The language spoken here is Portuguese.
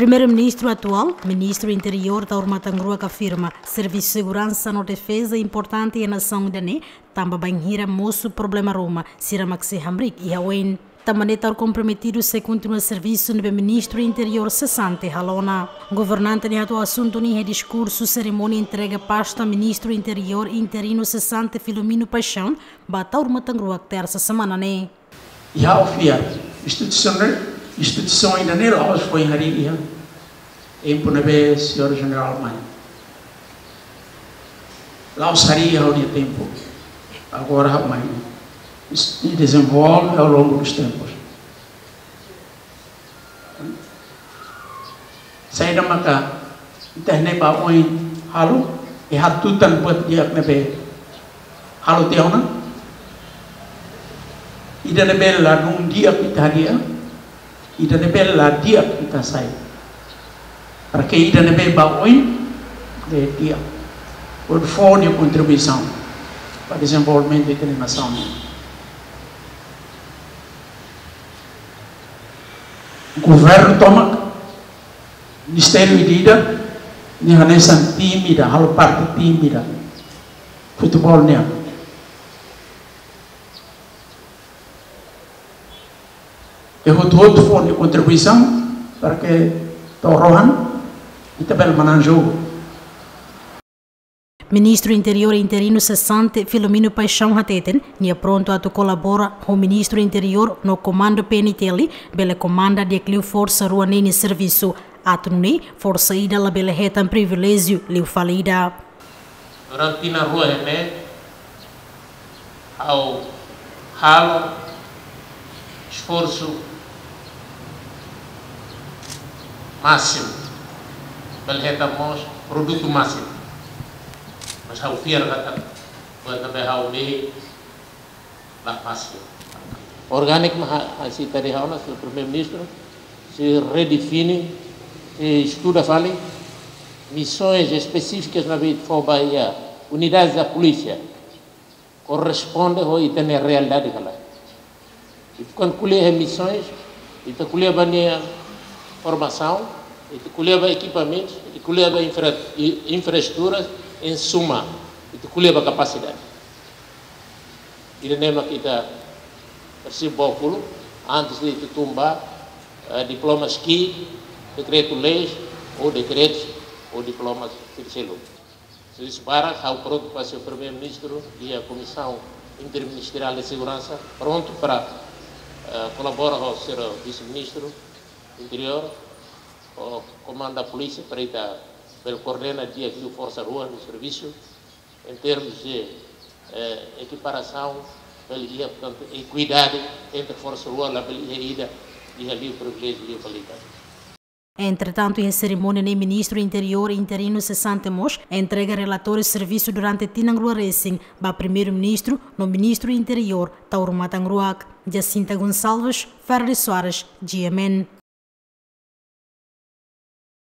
Primeiro-ministro atual, ministro Interior da Urmatangrua, que afirma serviço de segurança na defesa é importante e a nação dane, tamba banhira moço problema Roma, sira maxi hamrik e hawen. Também está comprometido se continua serviço no ministro Interior cessante Halona. Governante de atual assunto ni discurso cerimônia entrega pasta ministro Interior interino cessante Filomeno Paixão, bata Urmatangrua terça semana ne. E ao fiar, institucional instituição ainda lá foi em Haria, em Punabe, senhor general mãe. Lá os Haria ao tempo, agora mãe, e desenvolve ao longo dos tempos. Saya dah makan, internet bawa ini, halo, eh hatutan buat dia nebe, halo dia mana? Ida nebe lah nung dia kita dia, ida nebe la dia kita sai porque ida nebe ba oi de dia por fone contribuição para desenvolvimento da animação governo toma ministério ida ni hanesan tímida hal parte tímida futebol ne Eu todo for de contribuição para que Torrohan e também Mananjou. Ministro Interior interino cessante Filomeno Paixão Hateten nia pronto a colabora com o Ministro Interior no Comando PNTL bela comanda de Clio Força Ruanene Serviço. Atununi, força ida la bela retan privilégio liu falida. Durante na rua né, ao halo esforço máximo belhetamos produto máximo mas hau fiar kata buat nabe hau me lah máximo orgânico se tadi hau nas primeiro ministro se redefine se estuda fale missões específicas na vida for Bahia unidades da polícia. Corresponde ao item realidade e quando colher missões e tá colher bania formação, leva equipamentos, leva infra, infraestruturas, em suma, leva capacidade. E nem que está percebendo antes de tumbar uh, diplomas que decreto-leis ou decretos ou diplomas terceiro. Se isso para, está pronto para o primeiro-ministro e a Comissão Interministerial de Segurança, pronto para uh, colaborar com o seu vice-ministro interior, o comando da polícia ir ele coordena dia aqui o Força Rua no serviço, em termos de eh, equiparação, ele portanto, equidade entre Força Rua e ida e ali o privilégio e a qualidade. Entretanto, em cerimônia, o ministro Interior interino Cessante Mos entrega relatório de serviço durante Tinangrua Racing para primeiro-ministro no ministro Interior, Tauro Matangruac, Jacinta Gonçalves, Ferreira Soares, GMN.